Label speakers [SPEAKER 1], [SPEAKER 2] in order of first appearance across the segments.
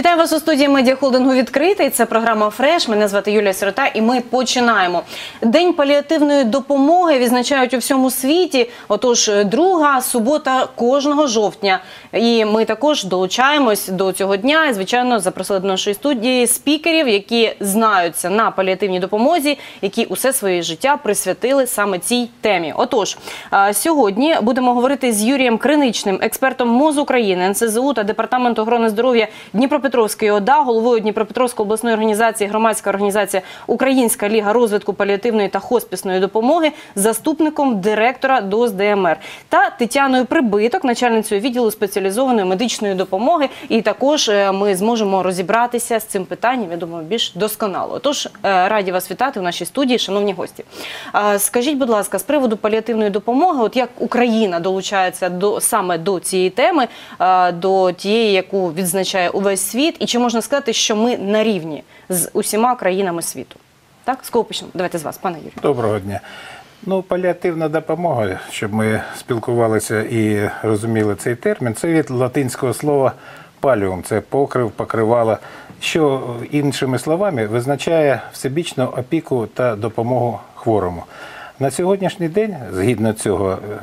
[SPEAKER 1] Вітаю вас у студії медіахолдингу відкритий. Це програма Фреш. Мене звати Юлія Сирота, і ми починаємо. День паліативної допомоги відзначають у всьому світі. Отож, друга субота кожного жовтня. І ми також долучаємось до цього дня. І, звичайно, запросили до нашої студії спікерів, які знаються на паліативній допомозі, які усе своє життя присвятили саме цій темі. Отож, сьогодні будемо говорити з Юрієм Криничним, експертом МОЗ України, НСЗУ та департаменту охорони здоров'я Дніпропетровської ОДА, головою Дніпропетровської обласної організації, громадська організація Українська ліга розвитку паліативної та хоспісної допомоги, заступником директора ДОЗ ДМР та Тетяною Прибиток, начальницею відділу спеціалізованої медичної допомоги. І також е, ми зможемо розібратися з цим питанням. Я думаю, більш досконало. Тож е, раді вас вітати в нашій студії, шановні гості. Скажіть, будь ласка, з приводу паліативної допомоги, от як Україна долучається до саме до цієї теми, е, до тієї, яку відзначає увесь світ, і чи можна сказати, що ми на рівні з усіма країнами світу? Так, з? Давайте з вас, пане Юрію.
[SPEAKER 2] Доброго дня. Ну, паліативна допомога, щоб ми спілкувалися і розуміли цей термін, це від латинського слова паліум, це покрив, покривало, що іншими словами визначає всебічну опіку та допомогу хворому. На сьогоднішній день, згідно цього, е,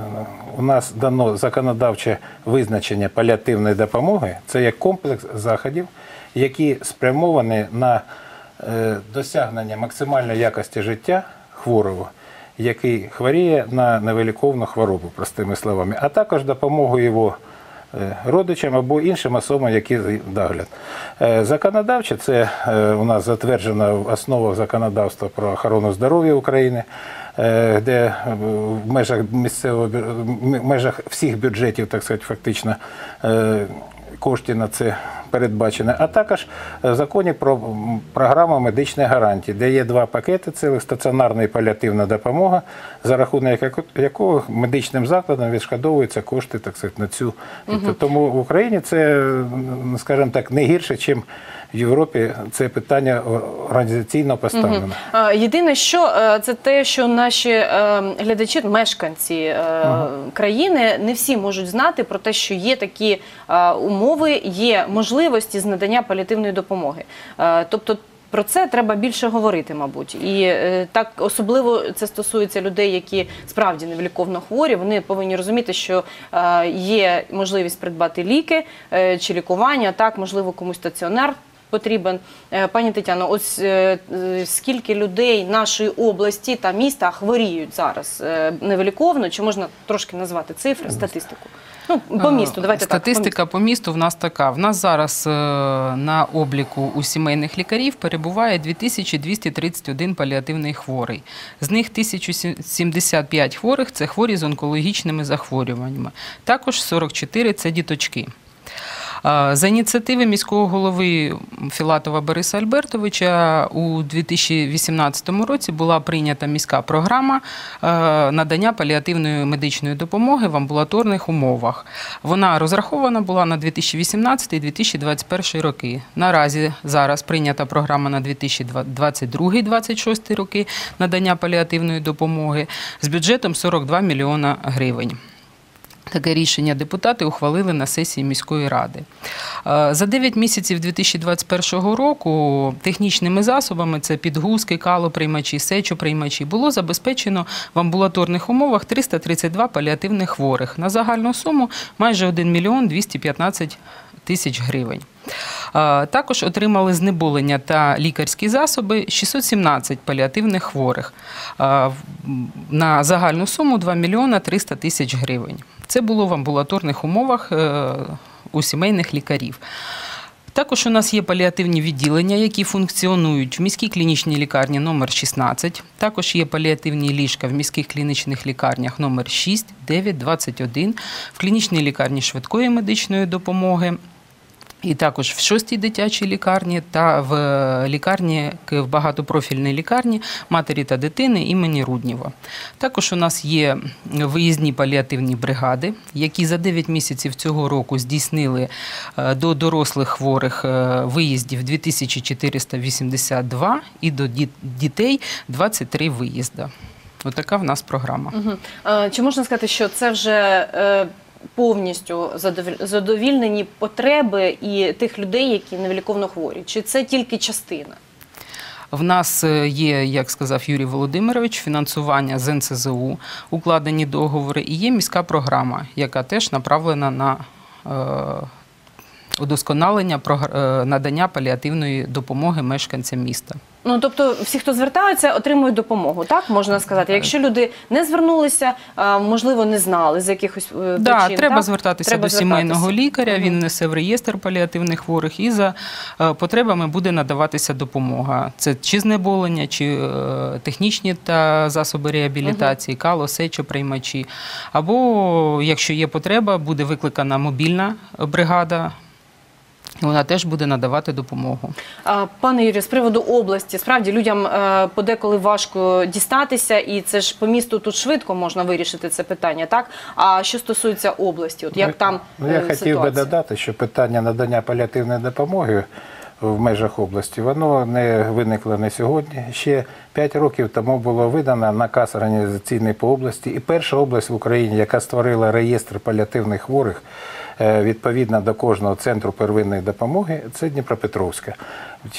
[SPEAKER 2] у нас дано законодавче визначення паліативної допомоги. Це як комплекс заходів, які спрямовані на е, досягнення максимальної якості життя хворого, який хворіє на невиліковну хворобу, простими словами, а також допомогу його е, родичам або іншим особам, які догляд. Законодавче це у нас затверджено в основах законодавства про охорону здоров'я України, де е, в межах місцевого в межах всіх бюджетів, так сказати, фактично кошти на це передбачено, а також в законі про програму медичної гарантії, де є два пакети цілих стаціонарна і паліативна допомога, за рахунок яко- якого медичним закладам відшкодовуються кошти так сказати, на цю. Тому в Україні це, м, скажімо так, не гірше, ніж в Європі це питання організаційно поставлено.
[SPEAKER 1] Е, Єдине, що е, це те, що наші е, глядачі, мешканці е, країни, не всі можуть знати про те, що є такі е, умови, є можливості з надання паліативної допомоги. Е, Тобто. Про це треба більше говорити, мабуть, і е, так особливо це стосується людей, які справді невиліковно хворі. Вони повинні розуміти, що е, є можливість придбати ліки чи лікування. Так, можливо, комусь стаціонар потрібен. Пані Тетяно, ось скільки людей нашої області та міста хворіють зараз невиліковно? Чи можна трошки назвати цифри, статистику? Ну, по місту, давайте так. по
[SPEAKER 3] Статистика по місту в нас така. В нас зараз е, на обліку у сімейних лікарів перебуває 2231 паліативний хворий. З них 1075 хворих це хворі з онкологічними захворюваннями. Також 44 це діточки. За ініціативи міського голови Філатова Бориса Альбертовича у 2018 році була прийнята міська програма е, надання паліативної медичної допомоги в амбулаторних умовах. Вона розрахована була на 2018-2021 роки. Наразі зараз прийнята програма на 2022-2026 роки надання паліативної допомоги з бюджетом 42 мільйона гривень. Таке рішення депутати ухвалили на сесії міської ради. Е, За 9 місяців 2021 року технічними засобами це підгузки, калоприймачі, сечоприймачі було забезпечено в амбулаторних умовах 332 паліативних хворих на загальну суму майже 1 мільйон 215 тисяч гривень. Е, Також отримали знеболення та лікарські засоби 617 паліативних хворих е, на загальну суму 2 мільйона 300 тисяч гривень. Це було в амбулаторних умовах е, у сімейних лікарів. Також у нас є паліативні відділення, які функціонують в міській клінічній лікарні номер 16. Також є паліативні ліжка в міських клінічних лікарнях номер 6, 9, 21, в клінічній лікарні швидкої медичної допомоги. І також в шостій дитячій лікарні та в лікарні к- в багатопрофільній лікарні матері та дитини імені Руднєва. Також у нас є виїзні паліативні бригади, які за 9 місяців цього року здійснили е, до дорослих хворих е, виїздів 2482 і до діт- дітей 23 виїзда. Отака в нас програма.
[SPEAKER 1] Е, Чи можна сказати, що це вже е, повністю задовільнені потреби і тих людей, які невиліковно хворі? Чи це тільки частина?
[SPEAKER 3] В нас е, є, як сказав Юрій Володимирович, фінансування з НСЗУ, укладені договори, і є міська програма, яка теж направлена на е, удосконалення е, надання паліативної допомоги мешканцям міста.
[SPEAKER 1] Ну тобто, всі, хто звертаються, отримують допомогу, так можна сказати. Якщо люди не звернулися, а, можливо, не знали з якихось е,
[SPEAKER 3] Да,
[SPEAKER 1] причин.
[SPEAKER 3] треба
[SPEAKER 1] так?
[SPEAKER 3] звертатися
[SPEAKER 1] Треба
[SPEAKER 3] до сімейного
[SPEAKER 1] звертатися.
[SPEAKER 3] лікаря.
[SPEAKER 1] Мгм.
[SPEAKER 3] Він несе в реєстр паліативних хворих, і за е, потребами буде надаватися допомога. Це чи знеболення, чи е, технічні та засоби реабілітації, кало, сечоприймачі. Або, якщо є потреба, буде викликана мобільна бригада. Вона теж буде надавати допомогу.
[SPEAKER 1] Пане Юрію, з приводу області, справді людям е, подеколи важко дістатися, і це ж по місту тут швидко можна вирішити це питання, так? А що стосується області, от як там
[SPEAKER 2] Ну, я
[SPEAKER 1] е,
[SPEAKER 2] хотів би додати, що питання надання паліативної допомоги в межах області, воно не виникло не сьогодні. Ще 5 років тому було видано наказ організаційний по області. І перша область в Україні, яка створила реєстр паліативних хворих е, відповідно до кожного центру первинної допомоги, це Дніпропетровська.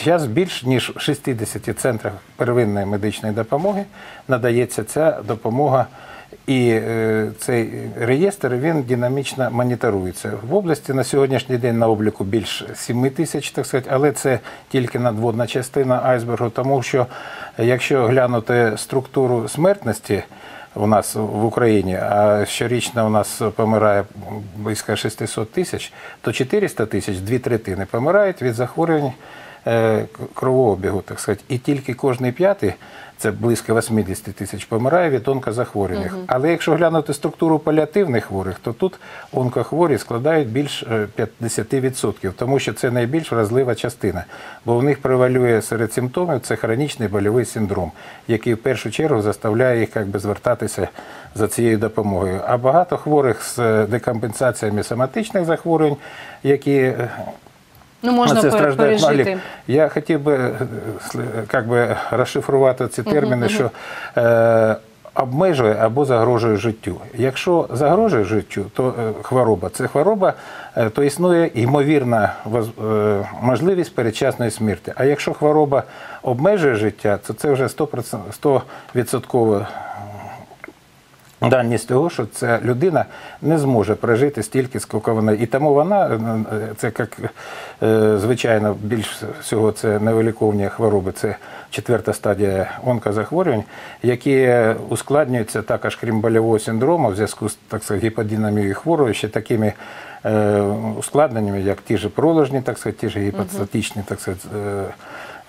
[SPEAKER 2] Зараз більш ніж в 60 центрах первинної медичної допомоги надається ця допомога. І е, цей реєстр він динамічно моніторується. В області на сьогоднішній день на обліку більш 7 тисяч, так сказати, але це тільки надводна частина айсбергу, тому що якщо глянути структуру смертності у нас в Україні, а щорічно у нас помирає близько 600 тисяч, то 400 тисяч, дві третини помирають від захворювань кровообігу, так сказати. І тільки кожний п'ятий, це близько 80 тисяч, помирає від онкозахворюваних. Але якщо глянути структуру паліативних хворих, то тут онкохворі складають більш е, 50%, тому що це найбільш вразлива частина. Бо в них превалює серед симптомів це хронічний больовий синдром, який в першу чергу заставляє їх як би, звертатися за цією допомогою. А багато хворих з е, декомпенсаціями соматичних захворювань, які е,
[SPEAKER 1] Ну, можна
[SPEAKER 2] на це страждають
[SPEAKER 1] пережити.
[SPEAKER 2] малі. Я хотів би е, як би, розшифрувати ці терміни, що е, обмежує або загрожує життю. Якщо загрожує життю, то е, хвороба це хвороба, е, то існує ймовірна е, можливість передчасної смерті. А якщо хвороба обмежує життя, то це вже 100%, 100% Даність того, що ця людина не зможе прожити стільки, скільки вона. І тому вона, е, це як е, звичайно, більш всього це невиліковні хвороби, це четверта стадія онкозахворювань, які ускладнюються також, крім больового синдрому, в зв'язку з так сказати, гіподинамією хворої, ще такими е, ускладненнями, як ті ж проложні, так сказати, ті ж гіпостатичні, так сказати,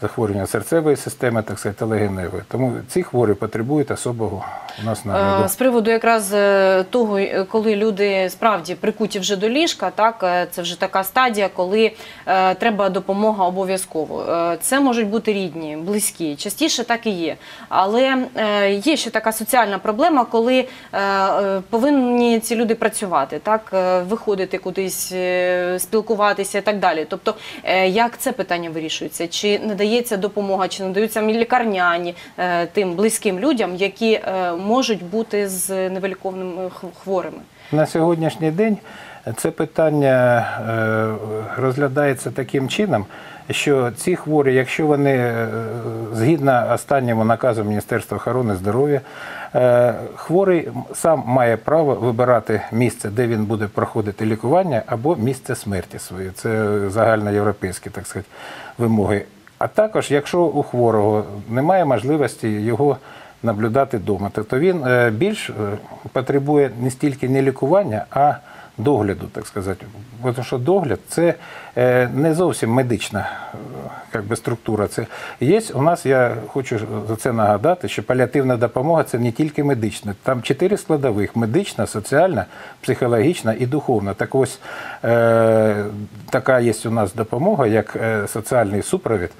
[SPEAKER 2] захворювання серцевої системи, так сказати, легеневої. Тому ці хворі потребують особого у нас нагляду.
[SPEAKER 1] Е, З приводу якраз е, того, е, коли люди справді прикуті вже до ліжка, так це вже така стадія, коли е, треба допомога обов'язково. Це можуть бути рідні, близькі, частіше так і є. Але е, є ще така соціальна проблема, коли е, повинні ці люди працювати, так виходити кудись, спілкуватися і так далі. Тобто, е, як це питання вирішується? Чи надається допомога, чи надаються лікарняні е, тим близьким людям, які е, можуть бути з невиліковними хворими?
[SPEAKER 2] На сьогоднішній день це питання е, розглядається таким чином, що ці хворі, якщо вони е, згідно останньому наказу Міністерства охорони здоров'я, е, хворий сам має право вибирати місце, де він буде проходити лікування, або місце смерті своє. Це загальноєвропейські, так сказати, вимоги. А також, якщо у хворого немає можливості його наблюдати вдома, то він е, більш е, потребує не стільки не лікування, а догляду, так сказати. Бо Тому що догляд це е, не зовсім медична е, як би, структура. Це є у нас, я хочу за це нагадати, що паліативна допомога це не тільки медична. Там чотири складових: медична, соціальна, психологічна і духовна. Так ось е, така є у нас допомога, як е, соціальний супровід.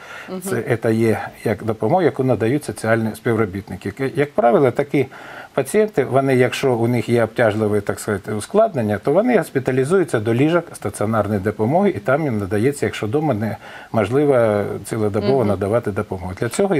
[SPEAKER 2] Це, це є як допомога, яку надають соціальні співробітники. Як правило, такі Пацієнти, вони, якщо у них є обтяжливе так сказати, ускладнення, то вони госпіталізуються до ліжок стаціонарної допомоги, і там їм надається, якщо вдома неможливо цілодобово надавати допомогу. Для цього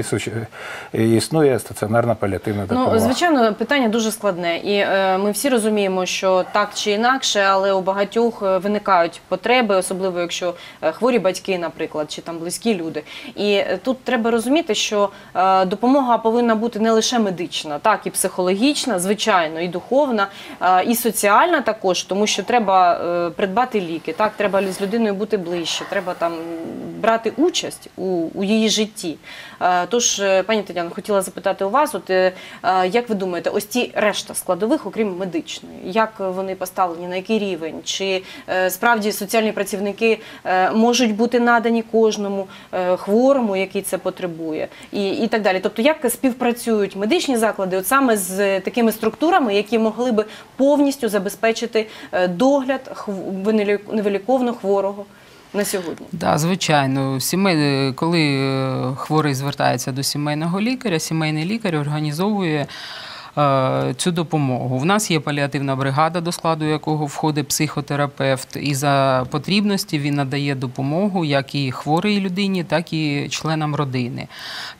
[SPEAKER 2] і існує стаціонарна паліативна допомога.
[SPEAKER 1] Ну, звичайно, питання дуже складне, і е, ми всі розуміємо, що так чи інакше, але у багатьох е, виникають потреби, особливо якщо е, хворі батьки, наприклад, чи там близькі люди. І е, тут треба розуміти, що е, допомога повинна бути не лише медична, так і психологічна, звичайно, і духовна, і соціальна також, тому що треба е, придбати ліки, так треба з людиною бути ближче, треба там брати участь у, у її житті. Тож, е, пані Тетяно, хотіла запитати у вас, от е, як ви думаєте, ось ті решта складових, окрім медичної, як вони поставлені, на який рівень? Чи справді соціальні працівники можуть бути надані кожному хворому, який це потребує, і, і так далі? Тобто, як співпрацюють медичні заклади, от саме з такими структурами, які могли би повністю забезпечити е, догляд невиліковно хворого на сьогодні?
[SPEAKER 3] Да, звичайно, сімей, коли е, хворий звертається до сімейного лікаря, сімейний лікар організовує е, цю допомогу. У нас є паліативна бригада, до складу якого входить психотерапевт, і за потрібності він надає допомогу як і хворій людині, так і членам родини.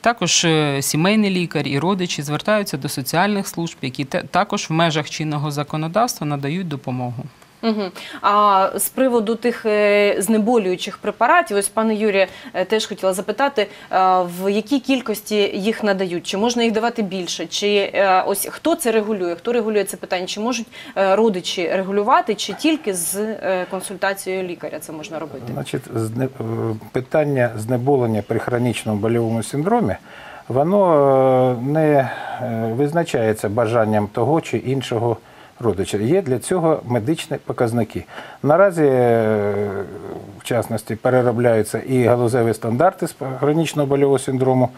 [SPEAKER 3] Також е, сімейний лікар і родичі звертаються до соціальних служб, які також в межах чинного законодавства надають допомогу.
[SPEAKER 1] Угу. А з приводу тих е, знеболюючих препаратів, ось пане Юрія, е, теж хотіла запитати, е, в якій кількості їх надають? Чи можна їх давати більше? Чи ось хто це регулює? Хто регулює це питання? Чи можуть родичі регулювати, чи тільки з консультацією лікаря це можна робити?
[SPEAKER 2] Значить, питання знеболення при хронічному больовому синдромі, воно не визначається бажанням того чи іншого родича. Є для цього медичні показники. Наразі, е, в частності, переробляються і галузеві стандарти з хронічного больового синдрому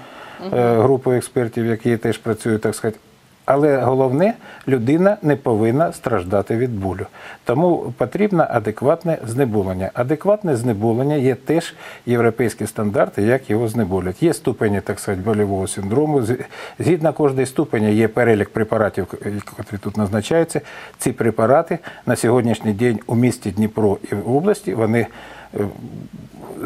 [SPEAKER 2] е, групою експертів, які теж працюють, так сказати. Але головне, людина не повинна страждати від болю. Тому потрібно адекватне знеболення. Адекватне знеболення є теж європейські стандарти, як його знеболять. Є ступені, так сказати, больового синдрому. Згідно кожної ступені є перелік препаратів, які тут назначаються. Ці препарати на сьогоднішній день у місті Дніпро і в області вони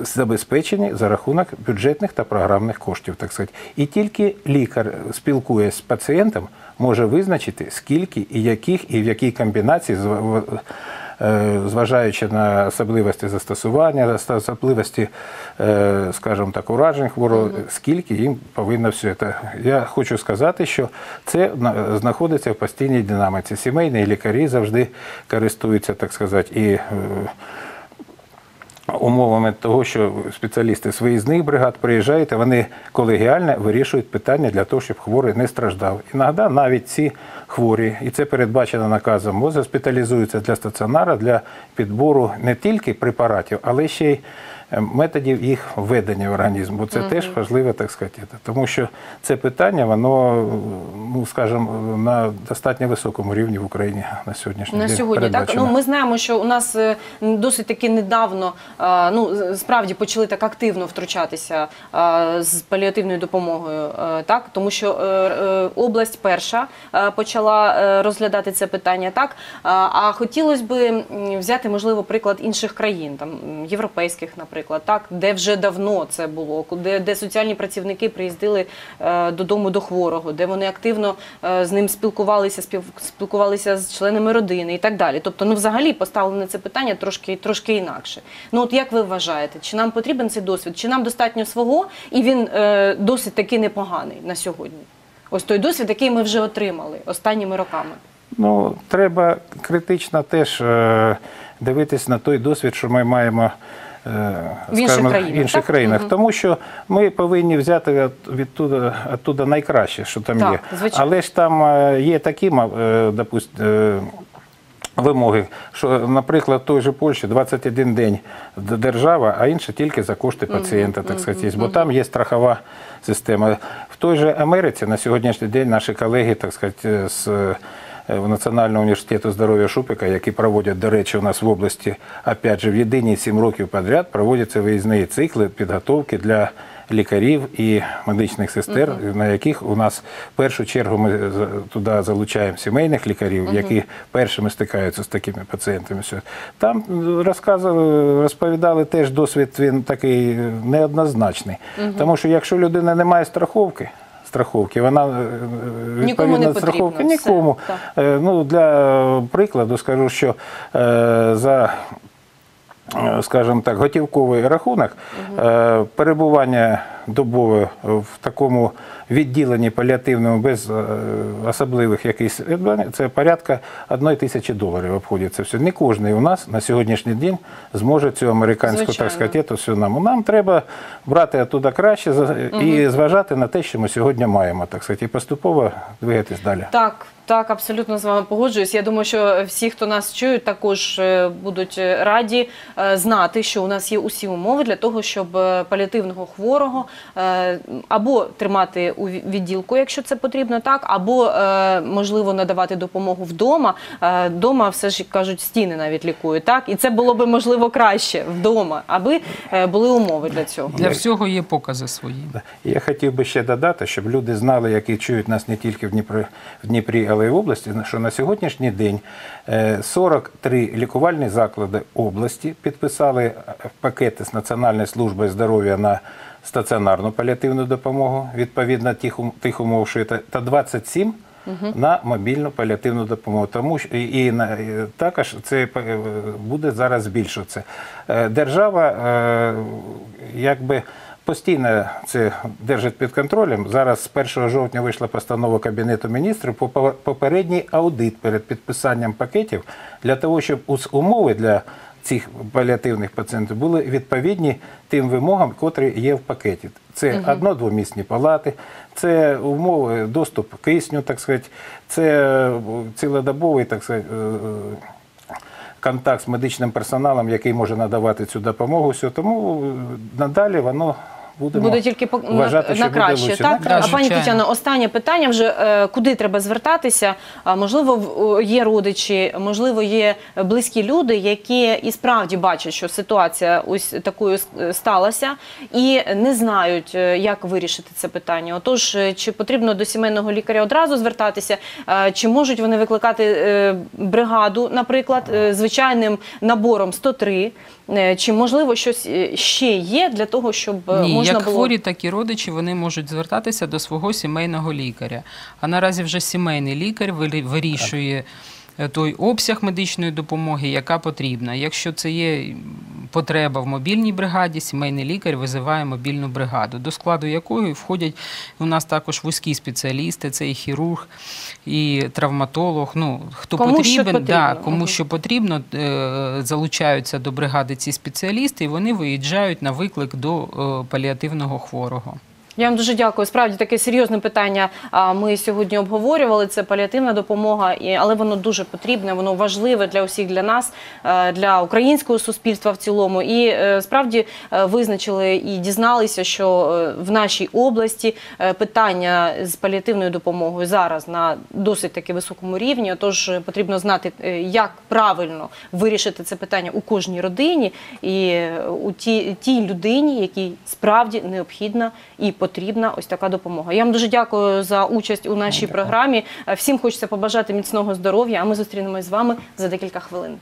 [SPEAKER 2] забезпечені за рахунок бюджетних та програмних коштів, так сказати. І тільки лікар, спілкуясь з пацієнтом, може визначити, скільки і яких, і в якій комбінації, е, зважаючи на особливості застосування, особливості, е, скажімо так, уражень хворого, скільки їм повинно все це. Я хочу сказати, що це знаходиться в постійній динаміці. Сімейні лікарі завжди користуються, так сказати, і е, умовами того, що спеціалісти з виїзних бригад приїжджають, вони колегіально вирішують питання для того, щоб хворий не страждав. Іногда навіть ці хворі, і це передбачено наказом МОЗ, госпіталізуються для стаціонара для підбору не тільки препаратів, але ще й методів їх введення в організм. Бо це теж важливо, так сказати. Тому що це питання, воно, ну скажімо, на достатньо високому рівні в Україні на сьогоднішній
[SPEAKER 1] На
[SPEAKER 2] день.
[SPEAKER 1] сьогодні так ну ми знаємо, що у нас е, досить таки недавно е, ну справді почали так активно втручатися е, з паліативною допомогою, е, так тому що е, е, область перша е, почала е, розглядати це питання, так А- а хотілося б взяти можливо приклад інших країн, там європейських, наприклад, так де вже давно це було, де, де соціальні працівники приїздили е, додому до хворого, де вони активно е, з ним спілкувалися, спів, спілкувалися з членами родини і так далі. Тобто, ну взагалі поставлене це питання трошки трошки інакше. Ну от як ви вважаєте, чи нам потрібен цей досвід, чи нам достатньо свого, і він е, досить таки непоганий на сьогодні? Ось той досвід, який ми вже отримали останніми роками.
[SPEAKER 2] Ну, треба критично теж е, дивитись на той досвід, що ми маємо. Е,
[SPEAKER 1] В інших
[SPEAKER 2] скажімо,
[SPEAKER 1] країнах,
[SPEAKER 2] інших
[SPEAKER 1] так?
[SPEAKER 2] країнах.
[SPEAKER 1] Мгм.
[SPEAKER 2] Тому що ми повинні взяти від, відтуда, оттуда найкраще, що там
[SPEAKER 1] Так,
[SPEAKER 2] є.
[SPEAKER 1] звичайно.
[SPEAKER 2] Але ж там е, є такі, ма- е, допуст, е, вимоги, що, наприклад, в той же Польщі 21 день д- держава, а інше тільки за кошти пацієнта, так сказати, бо там є страхова система. В той же Америці на сьогоднішній день наші колеги, так сказати, з е, Національного університету здоров'я Шупика, які проводять, до речі, у нас в області, опять же, в єдині 7 років подряд проводяться виїзні цикли підготовки для лікарів і медичних сестер, на яких у нас в першу чергу ми туди залучаємо сімейних лікарів, які першими стикаються з такими пацієнтами. Там м, розказували, розповідали теж досвід він такий е, неоднозначний. Тому що якщо людина не має страховки, страховки, вона е,
[SPEAKER 1] Нікому не
[SPEAKER 2] страховка
[SPEAKER 1] потрібно,
[SPEAKER 2] нікому.
[SPEAKER 1] все.
[SPEAKER 2] Е, Ну, для прикладу скажу, що е, за е, скажімо так, готівковий рахунок, е, перебування добове в такому відділенні паліативному без е, особливих якихось відбувань, це порядка одної тисячі доларів обходиться все. Не кожен у нас на сьогоднішній день зможе цю американську,
[SPEAKER 1] Звичайно.
[SPEAKER 2] так сказати, ету всю нам. Нам треба брати оттуда краще і зважати на те, що ми сьогодні маємо, так сказати, і поступово двигатись далі.
[SPEAKER 1] Так, так, абсолютно з вами погоджуюсь. Я думаю, що всі, хто нас чують, також е, будуть е, раді знати, що у нас є усі умови для того, щоб паліативного хворого або тримати у відділку, якщо це потрібно, так, або е, можливо надавати допомогу вдома. Е, Вдома все ж кажуть, стіни навіть лікують, так, і це було би можливо краще вдома, аби е, були умови для цього.
[SPEAKER 3] Для всього є покази свої.
[SPEAKER 2] Я хотів би ще додати, щоб люди знали, які чують нас не тільки в Дніпрі, в Дніпрі, але й в області, що на сьогоднішній день е, 43 лікувальні заклади області підписали е, пакети з Національної служби здоров'я на стаціонарну паліативну допомогу, відповідно тих, тих умов, що це, та 27 на мобільну паліативну допомогу. Тому що і, і, також це е, буде зараз збільшуватися. Е, Держава е, якби постійно це держить під контролем. Зараз з 1 жовтня вийшла постанова Кабінету міністрів по- попередній аудит перед підписанням пакетів для того, щоб умови для цих паліативних пацієнтів були відповідні тим вимогам, котрі є в пакеті. Це одно-двомісні палати, це умови доступ кисню, так сказати, це е, цілодобовий, так сказати, е, контакт з медичним персоналом, який може надавати цю допомогу. Все. Тому е, надалі воно буде,
[SPEAKER 1] Буде тільки по- на,
[SPEAKER 2] вважати, що
[SPEAKER 1] на
[SPEAKER 2] буде
[SPEAKER 1] краще,
[SPEAKER 2] лучше.
[SPEAKER 1] так?
[SPEAKER 2] На
[SPEAKER 3] Да,
[SPEAKER 1] а пані
[SPEAKER 3] звичайно.
[SPEAKER 1] Тетяно, останнє питання вже е, куди треба звертатися? А, можливо, в- є родичі, можливо, є близькі люди, які і справді бачать, що ситуація ось такою с- сталася, і не знають, е, як вирішити це питання. Отож, е, чи потрібно до сімейного лікаря одразу звертатися, чи можуть вони викликати бригаду, наприклад, звичайним набором 103, е, чи можливо щось ще є для того, щоб
[SPEAKER 3] Ні,
[SPEAKER 1] можна
[SPEAKER 3] як
[SPEAKER 1] було
[SPEAKER 3] хворі, так і родичі вони можуть звертатися до свого сімейного лікаря. А наразі вже сімейний лікар вирішує е, той обсяг медичної допомоги, яка потрібна. Якщо це є потреба в мобільній бригаді, сімейний лікар визиває мобільну бригаду, до складу якої входять у нас також вузькі спеціалісти, це і хірург, і травматолог. Ну хто
[SPEAKER 1] Кому що
[SPEAKER 3] потрібно. да, кому що потрібно, залучаються до бригади ці спеціалісти, і вони виїжджають на виклик до е, паліативного хворого.
[SPEAKER 1] Я вам дуже дякую. Справді таке серйозне питання. Ми сьогодні обговорювали. Це паліативна допомога, але воно дуже потрібне, воно важливе для усіх, для нас, е, для українського суспільства в цілому. І е, справді е, визначили і дізналися, що в нашій області питання з паліативною допомогою зараз на досить таки високому рівні. Тож потрібно знати, як правильно вирішити це питання у кожній родині і у тій людині, якій справді необхідна і потрібна ось така допомога. Я вам дуже дякую за участь у нашій програмі. Е, Всім хочеться побажати міцного здоров'я. А ми зустрінемось з вами за декілька хвилин.